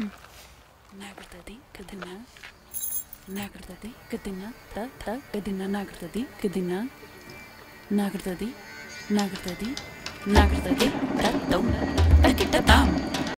ना करता दी कदिना ना करता दी कदिना था था कदिना ना करता दी कदिना ना करता दी ना करता दी ना करता दी था